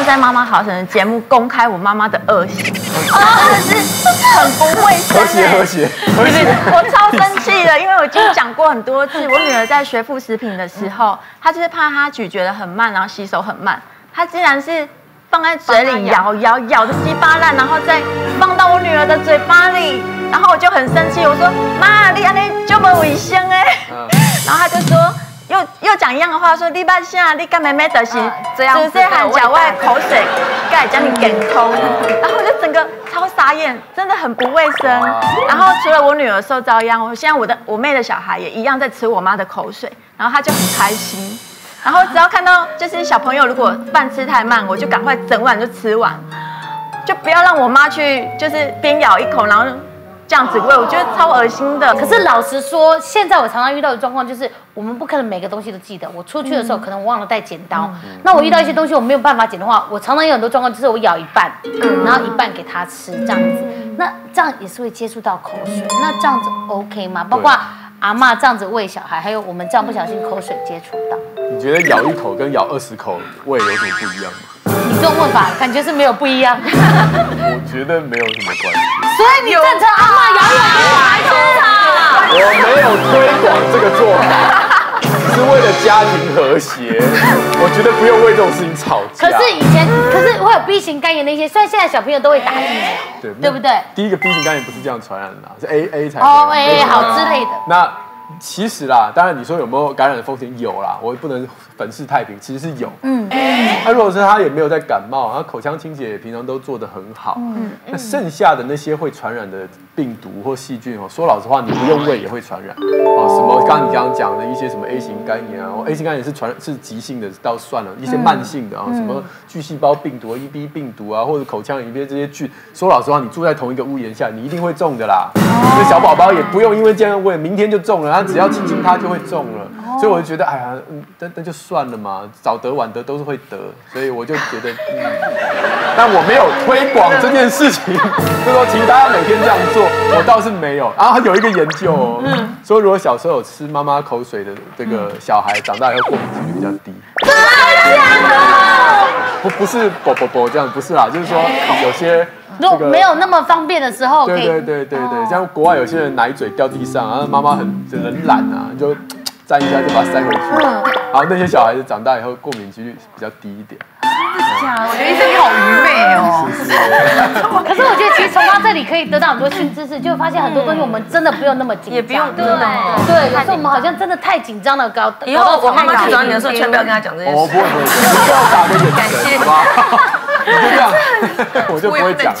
要在妈妈好神的节目公开我妈妈的恶行，真的是很不卫生、和谐欸和谐和谐。我超生气的，因为我已经讲过很多次，我女儿在学副食品的时候，她就是怕她咀嚼的很慢，然后吸收很慢，她竟然是放在嘴里咬。咬咬的稀巴烂，然后再放到我女儿的嘴巴里，然后我就很生气，我说妈，你安尼就不卫生哎，嗯。然后她就说。又又讲一样的话，说你爸现在你干妹妹的心，这样子就是含脚外口水，盖将你给空，然后我就整个超傻眼，真的很不卫生。然后除了我女儿受遭殃，我现在我的我妹的小孩也一样在吃我妈的口水，然后她就很开心。然后只要看到就是小朋友如果饭吃太慢，我就赶快整碗就吃完，就不要让我妈去就是边咬一口，然后这样子喂，我觉得超恶心的。可是老实说，现在我常常遇到的状况就是，我们不可能每个东西都记得。我出去的时候可能我忘了带剪刀，那我遇到一些东西我没有办法剪的话，我常常有很多状况就是我咬一半，然后一半给他吃这样子。那这样也是会接触到口水，那这样子 OK 吗？包括阿妈这样子喂小孩，还有我们这样不小心口水接触到，你觉得咬一口跟咬二十口味有什么不一样吗？你这种问法感觉是没有不一样。我觉得没有什么关系。所以你赞成阿妈摇一口小孩吃啊？我没有推广这个做法，只是为了家庭和谐。我觉得不用为这种事情吵架。可是以前，可是会有 B 型肝炎那些，虽然现在小朋友都会打疫苗，对对不对？第一个 B 型肝炎不是这样传染的啊，是 A A 才哦 A A，好之类的。那其实啦，当然你说有没有感染的风险？有啦，我也不能粉饰太平，其实是有。嗯，那如果是他也没有在感冒，他口腔清洁也平常都做得很好，嗯，那剩下的那些会传染的病毒或细菌哦，说老实话，你不用喂也会传染哦。什么刚刚你刚刚讲的一些什么 A 型肝炎啊、哦、，A 型肝炎是传是急性的，倒算了，一些慢性的啊、什么巨细胞病毒、EB 病毒啊，或者口腔里面这些菌，说老实话，你住在同一个屋檐下，你一定会中的啦。所以小宝宝也不用因为这样喂，明天就中了，他只要亲亲他就会中了。所以我就觉得，哎呀，嗯，那那就算了嘛，早得晚得都是会得，所以我就觉得，嗯，但我没有推广这件事情，就说请大家每天这样做，我倒是没有。然后有一个研究哦，说如果小时候有吃妈妈口水的这个小孩，长大以后过敏几率比较低。不不是啵啵啵这样，不是啦，就是说有些如果没有那么方便的时候，对对对对对，像国外有些人奶嘴掉地上，然后妈妈很很懒啊，就沾一下就把它塞回去。然后那些小孩子长大以后过敏几率比较低一点。我觉得医生你好愚昧哦。可是我觉得其实从他这里可以得到很多新知识，就发现很多东西我们真的不用那么紧张，也不用对对对，有时候我们好像真的太紧张了，搞以后我妈妈去找你的时候，搞到全不要跟她讲这些哦，事。不会不会，不会不要打个眼神，好吧？你就这样，我就不会讲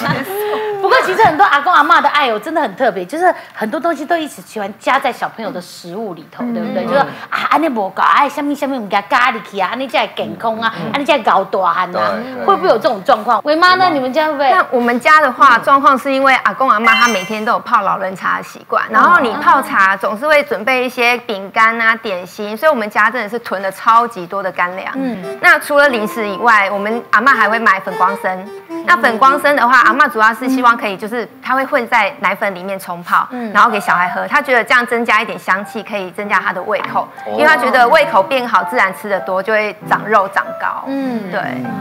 过其实很多阿公阿妈的爱哦，真的很特别，就是很多东西都一直喜欢加在小朋友的食物里头，对不对？就是啊，安尼无搞，哎，下面下面我们加咖喱去啊，安尼才会健康啊，安尼才会搞大汉啊会不会有这种状况？维妈呢？你们家会不会？那我们家的话，状况是因为阿公阿妈他每天都有泡老人茶的习惯，然后你泡茶总是会准备一些饼干啊、点心，所以我们家真的是囤了超级多的干粮。嗯，那除了零食以外，我们阿妈还会买粉光参。那粉光参的话，阿妈主要是希望可以就是它会混在奶粉里面冲泡，然后给小孩喝，他觉得这样增加一点香气，可以增加他的胃口，因为他觉得胃口变好，自然吃的多就会长肉长高。嗯，对。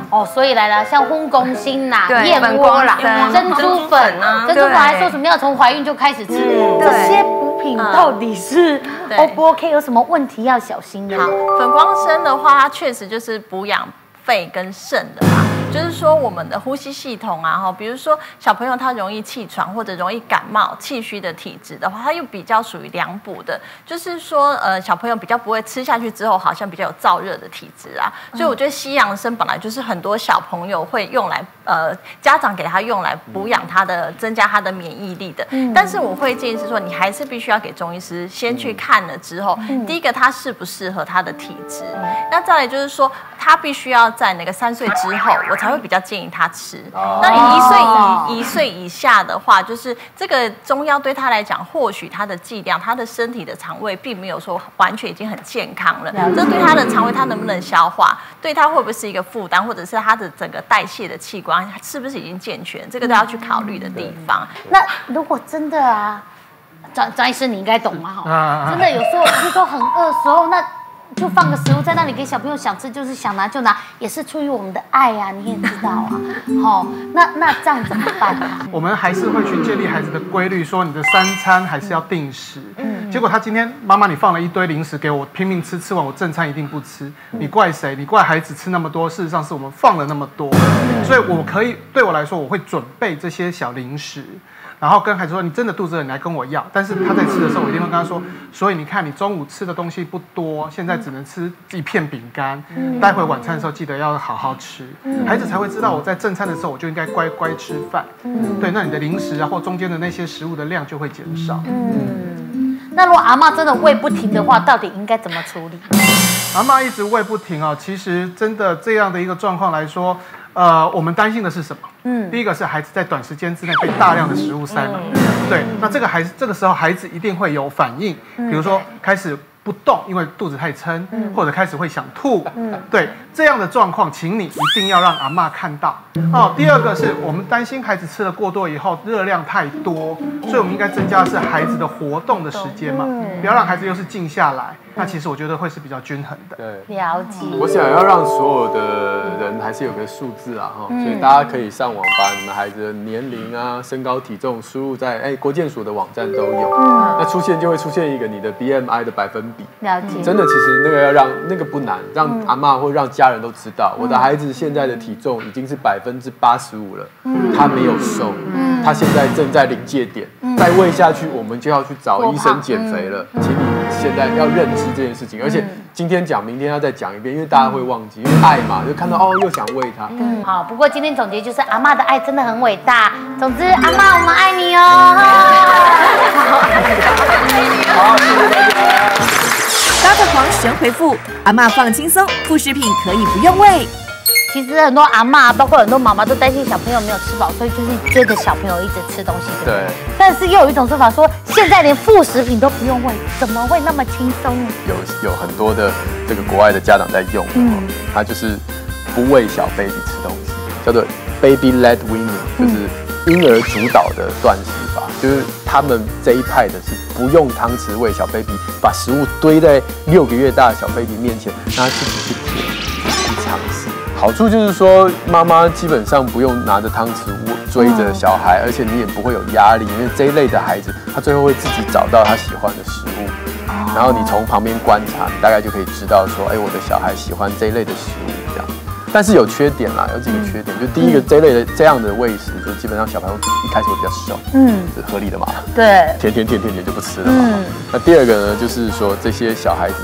哦，所以来了，像荤公心啦、对燕窝啦、珍珠粉啊珍珠粉对还说什么要从怀孕就开始吃，这些补品到底是 O 不 OK？有什么问题要小心的？好，粉光参的话，它确实就是补养肺跟肾的啦。就是说，我们的呼吸系统啊，哈，比如说小朋友他容易气喘或者容易感冒、气虚的体质的话，他又比较属于凉补的。就是说，呃，小朋友比较不会吃下去之后，好像比较有燥热的体质啊。所以我觉得西洋参本来就是很多小朋友会用来，呃，家长给他用来补养他的、增加他的免疫力的。但是我会建议是说，你还是必须要给中医师先去看了之后，第一个他适不适合他的体质，那再来就是说，他必须要在那个三岁之后，我才会比较建议他吃。那你一岁以一岁以下的话，就是这个中药对他来讲，或许他的剂量、他的身体的肠胃并没有说完全已经很健康了，这对他的肠胃他能不能消化，对他会不会是一个负担，或者是他的整个代谢的器官是不是已经健全，这个都要去考虑的地方。那如果真的啊，张张医师你应该懂嘛哈，真的有时候就是说很饿的时候，那就放个食物在那里给小朋友想吃，就是想拿就拿，也是出于我们的爱呀，你也知道啊。好，那那这样怎么办啊？我们还是会去建立孩子的规律，说你的三餐还是要定时。嗯，结果他今天妈妈你放了一堆零食给我，拼命吃，吃完我正餐一定不吃，你怪谁？你怪孩子吃那么多，事实上是我们放了那么多，所以我可以对我来说，我会准备这些小零食。然后跟孩子说：“你真的肚子饿，你来跟我要。”但是他在吃的时候，我一定会跟他说：“所以你看，你中午吃的东西不多，现在只能吃一片饼干。待会晚餐的时候，记得要好好吃。孩子才会知道我在正餐的时候，我就应该乖乖吃饭。对，那你的零食啊，或中间的那些食物的量就会减少。嗯，那如果阿妈真的喂不停的话，到底应该怎么处理？阿妈一直喂不停啊，其实真的这样的一个状况来说。呃，我们担心的是什么？嗯，第一个是孩子在短时间之内被大量的食物塞满，对，那这个孩子这个时候孩子一定会有反应，比如说开始。不动，因为肚子太撑，或者开始会想吐，对这样的状况，请你一定要让阿妈看到。哦。第二个是我们担心孩子吃的过多以后热量太多，所以我们应该增加的是孩子的活动的时间嘛，不要让孩子又是静下来。那其实我觉得会是比较均衡的。对，了解。我想要让所有的人还是有个数字啊，哈，所以大家可以上网把你们孩子的年龄啊、身高体重输入在哎国健署的网站都有，那出现就会出现一个你的 BMI 的百分比。了解。真的，其实那个要让那个不难，让阿妈或让家人都知道，我的孩子现在的体重已经是百分之八十五了，他没有瘦，他现在正在临界点，再喂下去我们就要去找医生减肥了，请你现在要认知。这件事情，而且今天讲，明天要再讲一遍，因为大家会忘记，因为爱嘛，就看到哦，又想喂他。嗯，好。不过今天总结就是，阿妈的爱真的很伟大。总之，阿妈，我们爱你哦。好，谢谢大家。八个黄神回复，阿妈放轻松，副食品可以不用喂。其实很多阿妈，包括很多妈妈都担心小朋友没有吃饱，所以就是追着小朋友一直吃东西。对。但是又有一种说法说，现在连副食品都不用喂，怎么会那么轻松呢？有有很多的这个国外的家长在用，嗯，他就是不喂小 baby 吃东西，叫做 baby led weaning，就是婴儿主导的断食法，就是他们这一派的是不用汤匙喂小 baby，把食物堆在六个月大的小 baby 面前，让他自己去舔去尝试。好处就是说，妈妈基本上不用拿着汤匙追着小孩，而且你也不会有压力，因为这一类的孩子，他最后会自己找到他喜欢的食物，然后你从旁边观察，你大概就可以知道说，哎，我的小孩喜欢这一类的食物这样。但是有缺点啦，有几个缺点，就第一个这类的这样的喂食，就基本上小朋友一开始会比较瘦，嗯，是合理的嘛？对，甜甜甜甜甜就不吃了嘛。那第二个呢，就是说这些小孩子，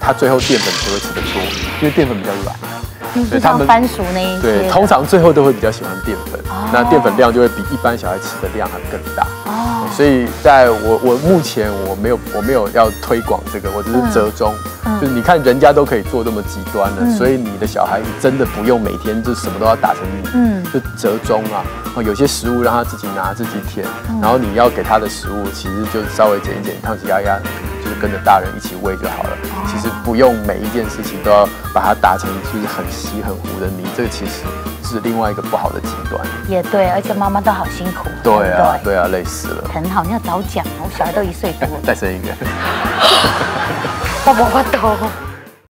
他最后淀粉只会吃得多，因为淀粉比较软。所以他们番薯那一对，通常最后都会比较喜欢淀粉，那淀粉量就会比一般小孩吃的量还更大。哦，所以在我我目前我没有我没有要推广这个，我只是折中，就是你看人家都可以做这么极端了，所以你的小孩真的不用每天就什么都要打成泥，嗯，就折中啊，有些食物让他自己拿自己舔，然后你要给他的食物其实就稍微减一减，烫起压压。就是跟着大人一起喂就好了，其实不用每一件事情都要把它打成就是很稀很糊的泥，这个其实是另外一个不好的极端。也对，而且妈妈都好辛苦。对啊，对啊，累死了。很好，你要早讲，我小孩都一岁多。再生一个。爸爸，我都。